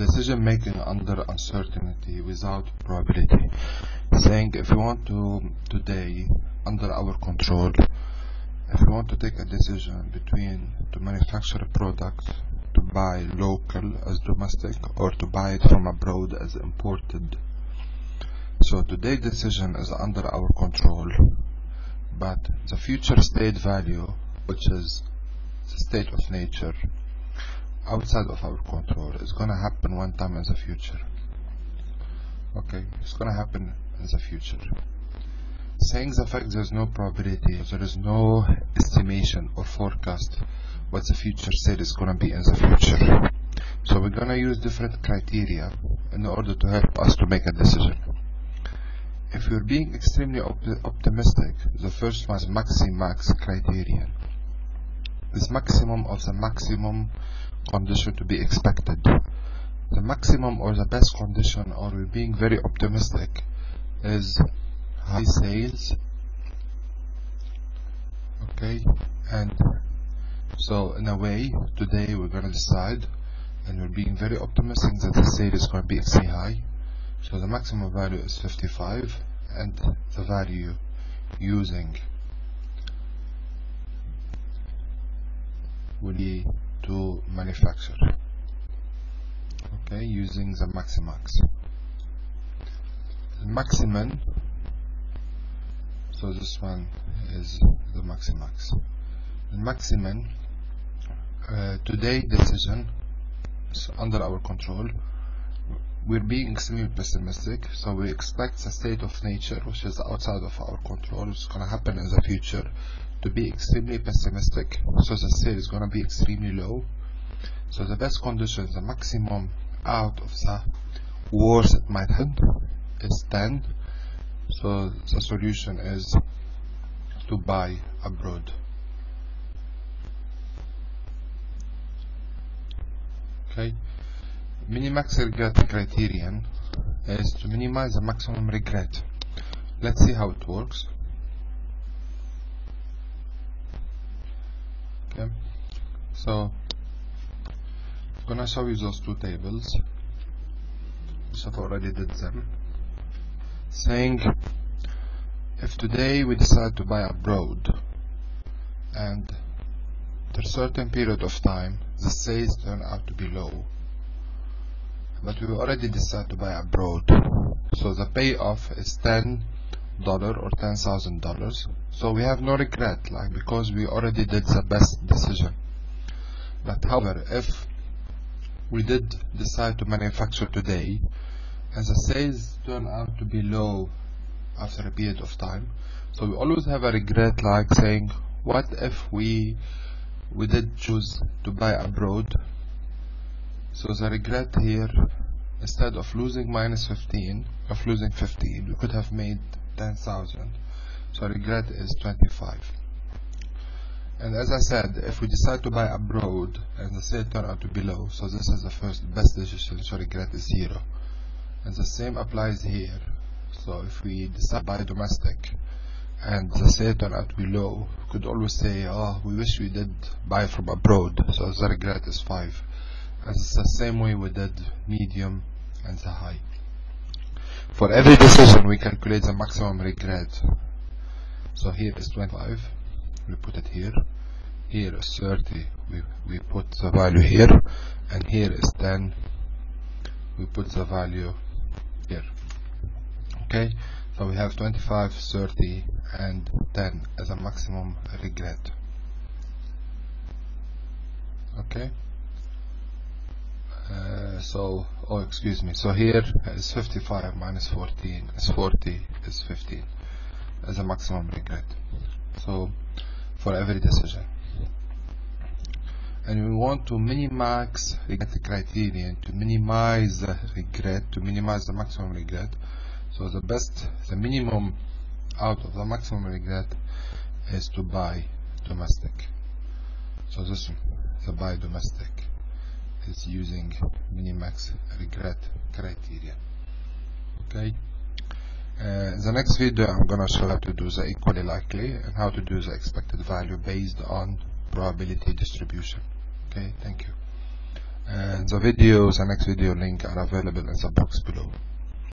decision making under uncertainty without probability. Saying if we want to today under our control, if we want to take a decision between to manufacture a product to buy local as domestic or to buy it from abroad as imported. So today decision is under our control, but the future state value, which is the state of nature, outside of our control, it's to happen one time in the future. Okay, it's to happen in the future. Saying the fact there's no probability, there is no estimation or forecast what the future said is to be in the future. So we're to use different criteria in order to help us to make a decision. If we're being extremely op optimistic, the first one is maximax criterion. This maximum of the maximum condition to be expected. The maximum or the best condition, or we're being very optimistic, is high sales. Okay, and so in a way, today we're going to decide, and we're being very optimistic that the sale is going to be extremely high. So the maximum value is 55, and the value using will be to manufacture okay using the maximax. The maximum so this one is the maximax. The maximum uh, today decision is under our control. We're being extremely pessimistic so we expect the state of nature which is outside of our control it's going to happen in the future to be extremely pessimistic. So the sale is going to be extremely low. So the best condition the maximum out of the worst it might happen is 10 so the solution is to buy abroad. Okay. Minimax regret criterion is to minimize the maximum regret. Let's see how it works okay so I'm gonna show you those two tables. Which I've already did them. Saying if today we decide to buy abroad and after a certain period of time the sales turn out to be low. But we already decided to buy abroad. So the payoff is ten dollar or ten thousand dollars. So we have no regret like because we already did the best decision but however if we did decide to manufacture today and the sales turn out to be low after a period of time. So we always have a regret like saying what if we we did choose to buy abroad? So the regret here instead of losing minus 15 of losing 15 we could have made 10,000 so regret is 25 and as I said if we decide to buy abroad and the sale turn out to be low so this is the first best decision so regret is zero. And the same applies here. So if we decide to buy domestic and the sale turn out to be low we could always say oh we wish we did buy from abroad. So the regret is 5 and it's the same way we did medium and the high. For every decision we calculate the maximum regret. So here is 25 we put it here. Here is 30 we, we put the value here. And here is 10 we put the value here. Okay? So we have 25 30 and 10 as a maximum regret. Okay? Uh, so oh excuse me. So here is 55 minus 14 is 40 is 15 as a maximum regret. So for every decision and we want to minimize regret criterion to minimize the regret to minimize the maximum regret. So the best the minimum out of the maximum regret is to buy domestic. So this the buy domestic is using minimax regret criteria. Okay uh, in the next video I'm gonna show how to do the equally likely and how to do the expected value based on probability distribution. Okay thank you. And the videos the next video link are available in the box below